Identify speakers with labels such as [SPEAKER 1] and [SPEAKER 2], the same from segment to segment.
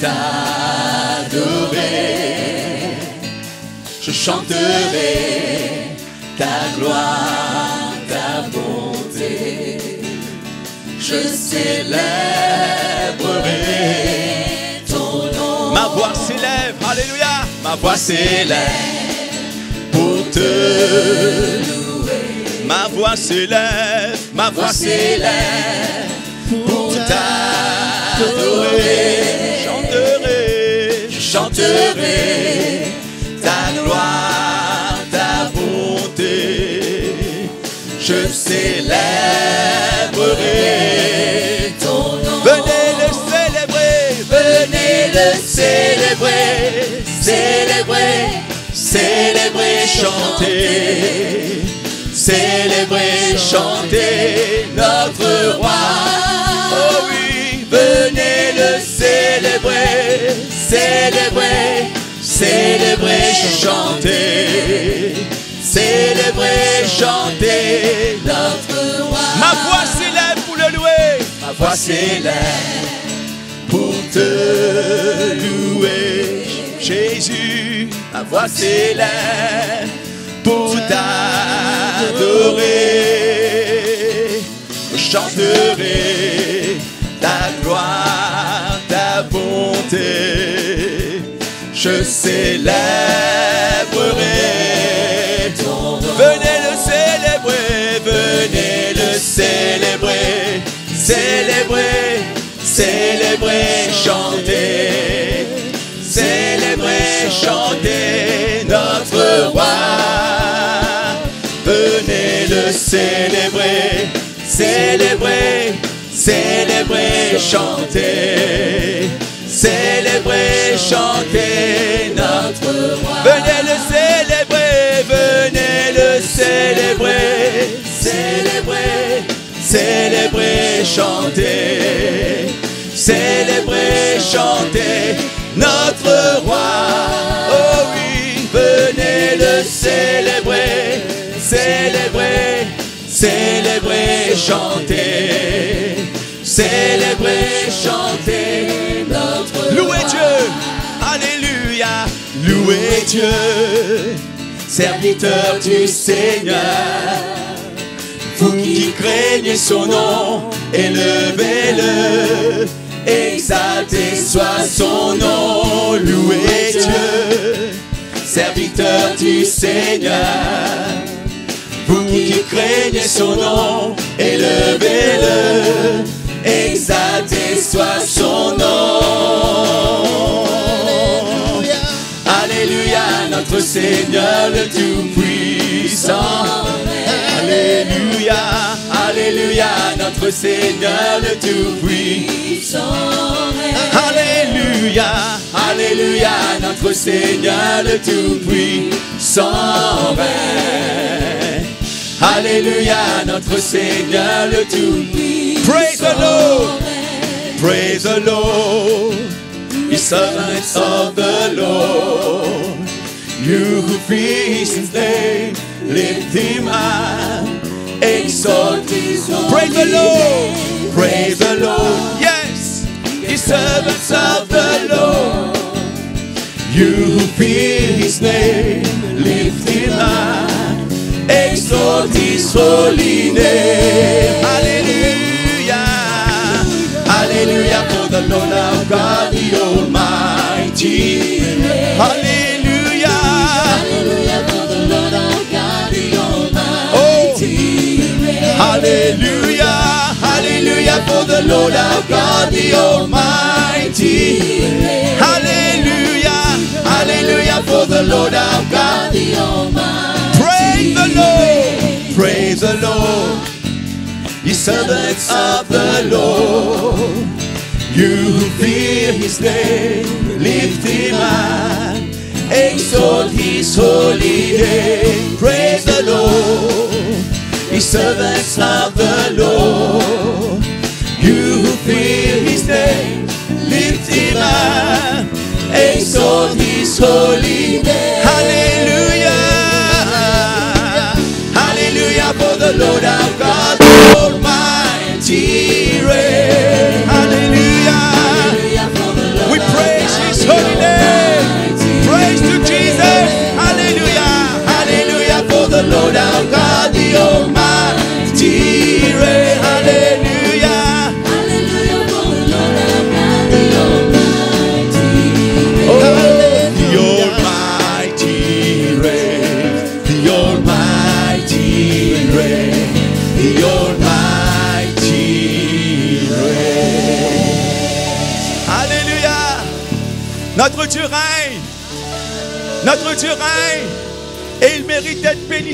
[SPEAKER 1] t'adorer. Je chanterai ta gloire, ta bonté. Je célébrerai ton nom.
[SPEAKER 2] Ma voix s'élève, alléluia.
[SPEAKER 1] Ma voix s'élève pour te louer.
[SPEAKER 2] Ma voix s'élève, ma voix
[SPEAKER 1] voix s'élève pour t'adorer. Ta gloire, ta bonté. Je célébrerai ton nom.
[SPEAKER 2] Venez le célébrer,
[SPEAKER 1] venez le célébrer, célébrer, célébrer, chanter, célébrer, chanter notre roi. Oh oui, venez le célébrer, célébrer, célébrer, chanter, célébrer, chanter notre roi.
[SPEAKER 2] Ma voix s'élève pour le louer.
[SPEAKER 1] Ma voix s'élève pour te louer.
[SPEAKER 2] Jésus,
[SPEAKER 1] Ma voix s'élève pour t'adorer. Je chanterai ta gloire, ta bonté. Je célébrerai ton. Venez le célébrer, venez le célébrer, célébrer, célébrer, chanter, célébrer, chanter notre roi. Venez le célébrer, célébrer, célébrer, chanter, célébrer, chanter notre roi. Venez le célébrer, venez le célébrer, célébrer, célébrer, chanter, célébrer, chanter notre roi. Oh oui, venez le célébrer, célébrer, célébrer, chanter, célébrer, chanter
[SPEAKER 2] Louez Dieu,
[SPEAKER 1] serviteur du Seigneur. Vous qui craignez son nom, élevez-le, exaltez soit son nom. Louez Dieu, serviteur du Seigneur. Vous qui craignez son nom, élevez-le, exaltez soit son nom. Seigneur le Tout-Puissant. Alléluia, Alléluia, notre Seigneur le Tout-Puissant. Alléluia, Alléluia, notre Seigneur le Tout-Puissant. Alléluia, notre Seigneur le Tout-Puissant.
[SPEAKER 2] Praise the Lord.
[SPEAKER 1] Praise the Lord, ye servants of the Lord. You who fear his name, lift him high, exalt his holy
[SPEAKER 2] Praise the Lord.
[SPEAKER 1] Praise the Lord,
[SPEAKER 2] Yes.
[SPEAKER 1] ye servants of the Lord. You who fear his name, lift him high, exalt his holy name. Hallelujah. Hallelujah for the Lord our God, the Almighty. Hallelujah.
[SPEAKER 3] Hallelujah.
[SPEAKER 1] Hallelujah for the Lord our God, the Almighty. Hallelujah. Hallelujah for the Lord our God.
[SPEAKER 3] the Almighty.
[SPEAKER 2] Praise the Lord.
[SPEAKER 1] Praise the Lord, ye servants of the Lord. You who fear his name, lift him high, exalt his holy name. Praise the Lord, servants of the Lord. You who fear his name, lift him high, exalt his holy name. Hallelujah. Hallelujah for the Lord our God, Almighty reign.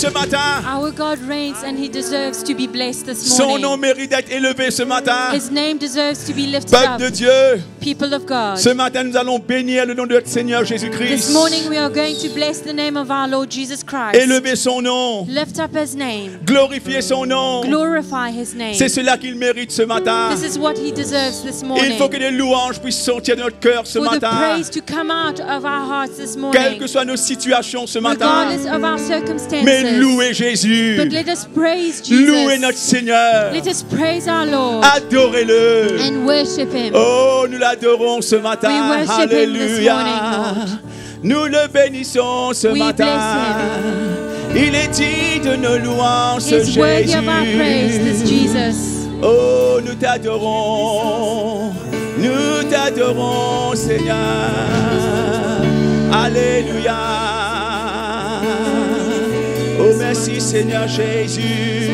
[SPEAKER 1] Ce matin.
[SPEAKER 3] Ah God reigns and he deserves to be blessed this
[SPEAKER 1] Son nom
[SPEAKER 3] morning.
[SPEAKER 1] mérite d'être élevé ce matin.
[SPEAKER 3] His name deserves to be lifted
[SPEAKER 1] Peuple
[SPEAKER 3] up.
[SPEAKER 1] de Dieu,
[SPEAKER 3] People of God.
[SPEAKER 1] ce matin nous allons bénir le nom de notre Seigneur
[SPEAKER 3] This
[SPEAKER 1] Jésus-Christ.
[SPEAKER 3] morning we are going to bless the name of our Lord Jesus Christ.
[SPEAKER 1] Élever son nom,
[SPEAKER 3] Lift up his name.
[SPEAKER 1] glorifier son nom.
[SPEAKER 3] Glorify his name.
[SPEAKER 1] C'est cela qu'il mérite ce matin.
[SPEAKER 3] This is what he deserves this
[SPEAKER 1] Il
[SPEAKER 3] morning.
[SPEAKER 1] faut que les louanges puissent sortir de notre cœur ce
[SPEAKER 3] For the
[SPEAKER 1] matin.
[SPEAKER 3] praise to come out of our hearts this
[SPEAKER 1] Quelles
[SPEAKER 3] morning.
[SPEAKER 1] que soient nos situations ce matin.
[SPEAKER 3] Regardless of our circumstances.
[SPEAKER 1] Mais louez Jésus.
[SPEAKER 3] But let us praise
[SPEAKER 1] Louez notre. Seigneur.
[SPEAKER 3] Let us praise our Lord
[SPEAKER 1] Adorez-le.
[SPEAKER 3] and worship him.
[SPEAKER 1] Oh, nous l'adorons ce matin.
[SPEAKER 3] We worship him this
[SPEAKER 1] Alléluia. Nous le bénissons ce
[SPEAKER 3] We
[SPEAKER 1] matin. Il est dit de nos louanges,
[SPEAKER 3] He's worthy of our praise, this
[SPEAKER 1] Jésus.
[SPEAKER 3] Jesus.
[SPEAKER 1] Oh, nous t'adorons. Nous t'adorons, Seigneur. Alléluia. Oh, merci, Seigneur Jésus.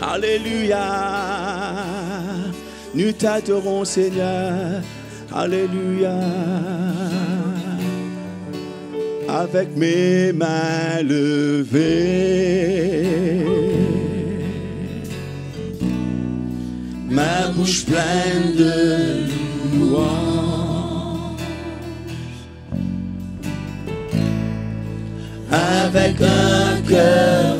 [SPEAKER 1] Alléluia. Nous t'adorons, Seigneur. Alléluia. Avec mes mains levées, ma bouche pleine de avec un cœur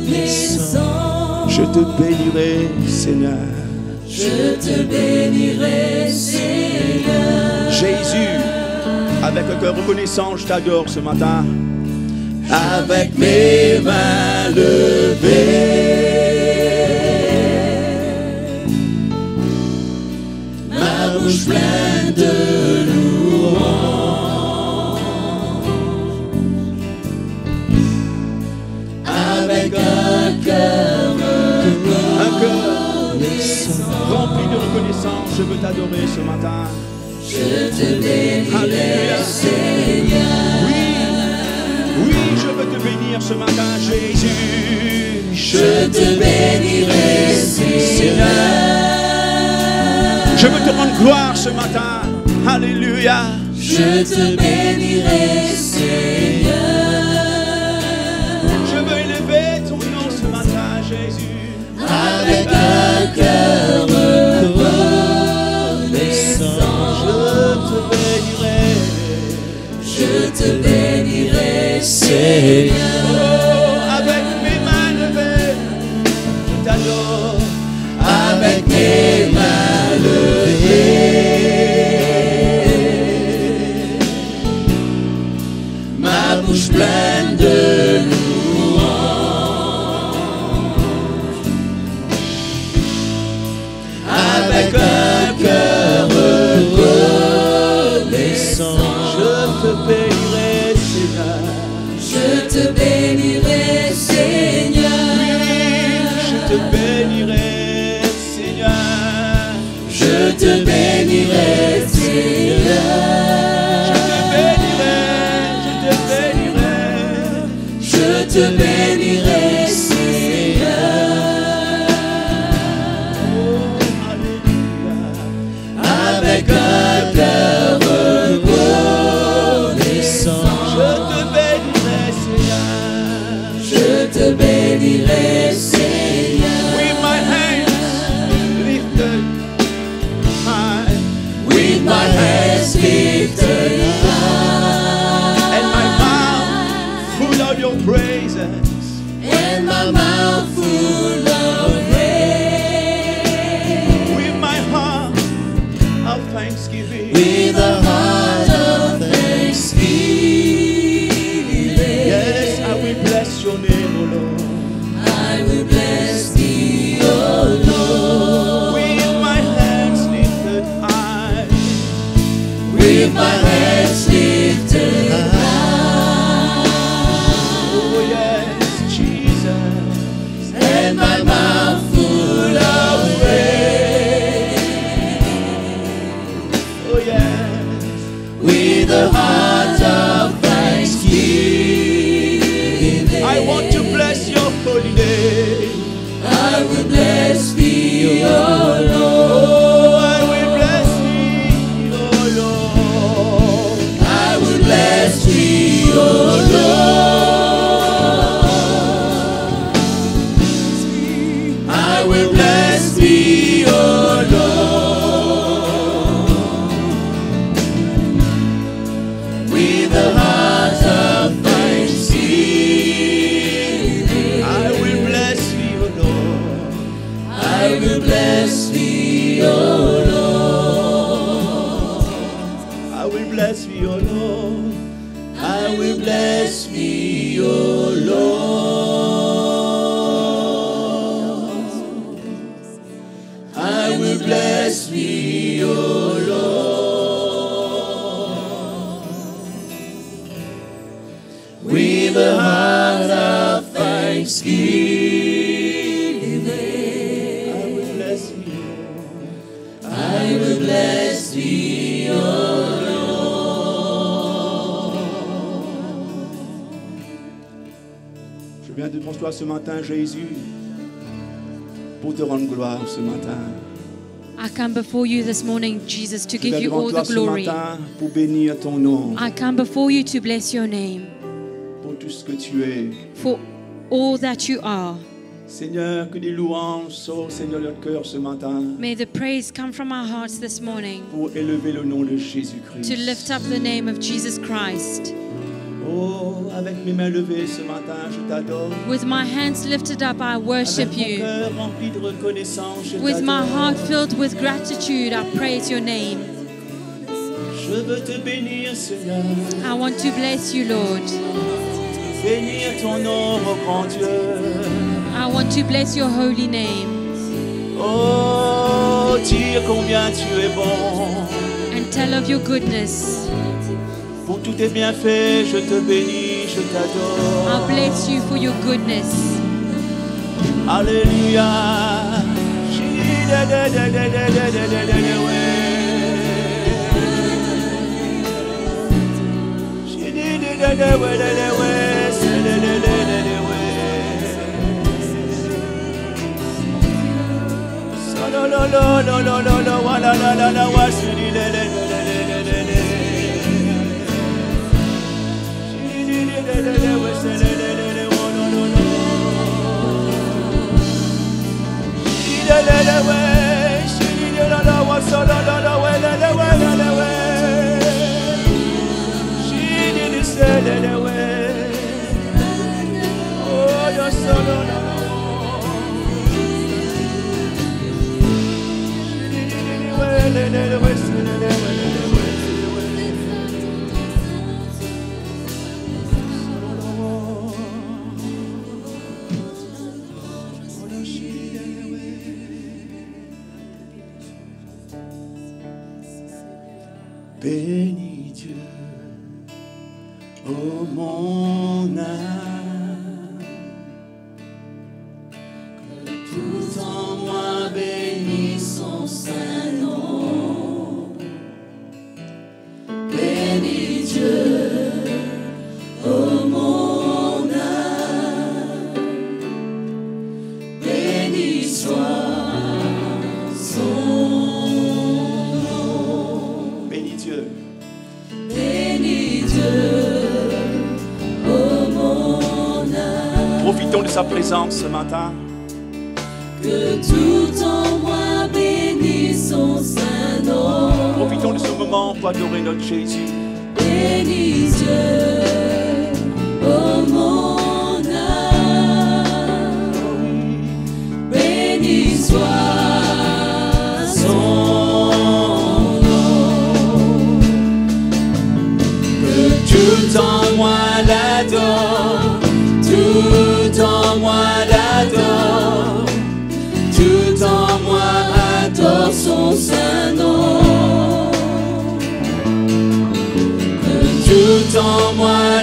[SPEAKER 1] reconnaissant, je te bénirai, Seigneur.
[SPEAKER 3] Je te bénirai, Seigneur.
[SPEAKER 1] Jésus, avec un cœur reconnaissant, je t'adore ce matin. Avec mes mains levées, ma bouche pleine rempli de reconnaissance, je veux t'adorer ce matin.
[SPEAKER 3] Je te bénirai,
[SPEAKER 1] Alléluia.
[SPEAKER 3] Seigneur.
[SPEAKER 1] Oui, oui, je veux te bénir ce matin, Jésus.
[SPEAKER 3] Je te bénirai, Seigneur.
[SPEAKER 1] Je veux te rendre gloire ce matin. Alléluia.
[SPEAKER 3] Je te bénirai, Seigneur. Avec un cœur
[SPEAKER 1] Je te bénirai.
[SPEAKER 3] Je te bénirai, Seigneur.
[SPEAKER 1] Oh, avec mes mains levées, je t'adore.
[SPEAKER 3] Avec mes mains levées,
[SPEAKER 1] And bless me, O Lord.
[SPEAKER 3] I will bless me, O Lord.
[SPEAKER 1] Toi ce matin, Jésus, pour te rendre gloire ce matin.
[SPEAKER 4] I come before you this morning, Jesus, to give you all the
[SPEAKER 1] ce
[SPEAKER 4] glory.
[SPEAKER 1] matin pour bénir ton nom,
[SPEAKER 4] I come before you to bless your name
[SPEAKER 1] pour tout ce que tu es.
[SPEAKER 4] for all that you are.
[SPEAKER 1] Seigneur, que des louanges sortent, Seigneur, de notre cœur ce matin
[SPEAKER 4] May the praise come from our hearts this morning
[SPEAKER 1] pour élever le nom de
[SPEAKER 4] to
[SPEAKER 1] Jésus-Christ.
[SPEAKER 4] lift up the name of Jesus Christ.
[SPEAKER 1] Oh, avec mes mains levées ce matin, je t'adore.
[SPEAKER 4] With my hands lifted up, I
[SPEAKER 1] Avec
[SPEAKER 4] worship
[SPEAKER 1] mon
[SPEAKER 4] you.
[SPEAKER 1] cœur rempli de reconnaissance, je
[SPEAKER 4] With my heart filled with gratitude, I praise your name.
[SPEAKER 1] Je veux te bénir, Seigneur.
[SPEAKER 4] I want to bless you, Lord.
[SPEAKER 1] Bénir ton nom, oh grand Dieu.
[SPEAKER 4] I want to bless your holy name
[SPEAKER 1] Oh, dire combien tu es bon.
[SPEAKER 4] and tell of your goodness.
[SPEAKER 1] Pour tous tes bienfaits, je te bénis, je
[SPEAKER 4] I
[SPEAKER 1] t'adore.
[SPEAKER 4] bless you for your goodness.
[SPEAKER 1] Alléluia. Oh, you're so lonely.
[SPEAKER 3] Bénis Dieu, ô mon âme,
[SPEAKER 1] ce matin.
[SPEAKER 3] que tout en moi bénisse son saint nom.
[SPEAKER 1] Profitons de ce moment pour adorer notre Jésus.
[SPEAKER 3] Bénis Dieu, ô mon âme, béni soit son nom.
[SPEAKER 1] Que tout en moi l'adore, tout
[SPEAKER 3] saint.
[SPEAKER 1] Que tout en moi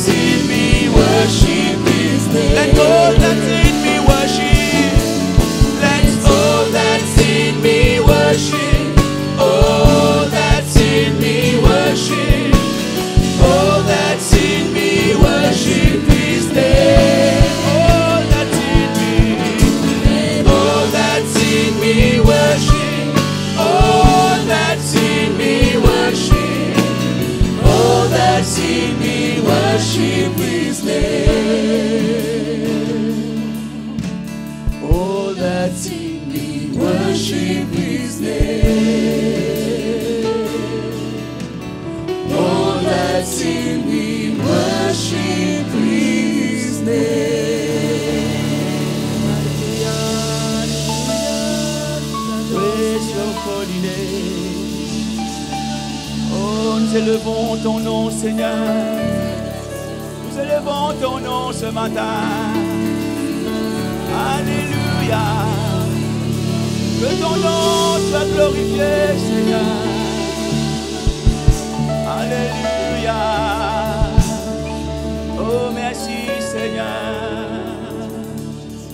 [SPEAKER 1] see. Oh, nous élevons ton nom, Seigneur. Nous élevons ton nom ce matin. Alléluia. Que ton nom soit glorifié, Seigneur. Alléluia. Oh, merci, Seigneur.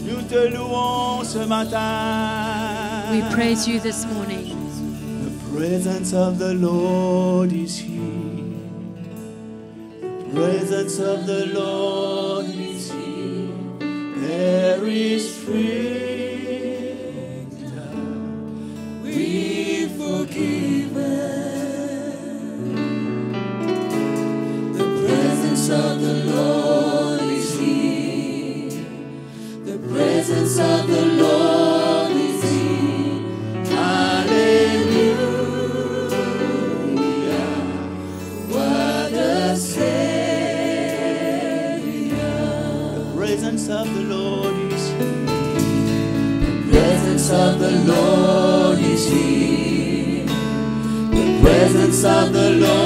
[SPEAKER 1] Nous te louons ce matin.
[SPEAKER 4] We praise you this morning.
[SPEAKER 1] The presence of the Lord is here. The presence of the Lord is here. There is freedom.
[SPEAKER 3] We forgiven. The presence of the Lord is here. The presence of the Lord
[SPEAKER 1] of the Lord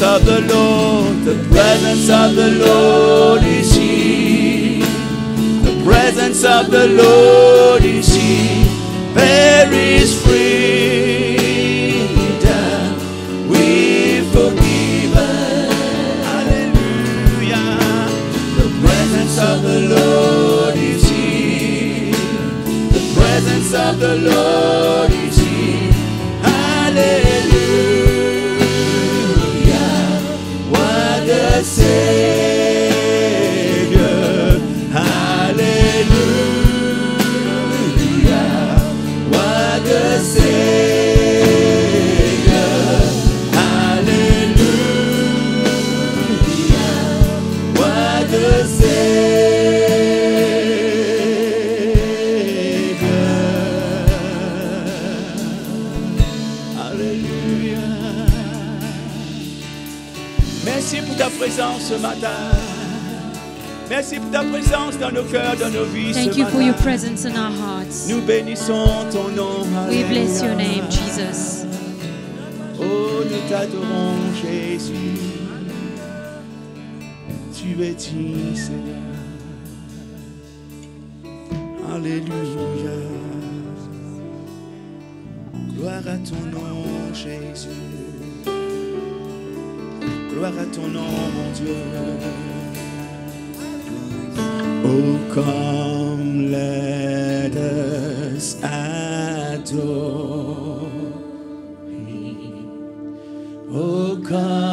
[SPEAKER 3] presence of the Lord. The presence of the Lord is here. The presence of the Lord is here. There is freedom. We forgiven. Hallelujah.
[SPEAKER 1] The presence of the Lord
[SPEAKER 3] is here. The presence of the Lord
[SPEAKER 1] Nous bénissons ton nom.
[SPEAKER 4] We bless your name, Jesus.
[SPEAKER 1] Oh, nous t'adorons, Jésus. Tu es digne, Seigneur. Alléluia. Gloire à ton nom, Jésus. Gloire à ton nom, mon Dieu. Oh, comme les I adore him. Oh God.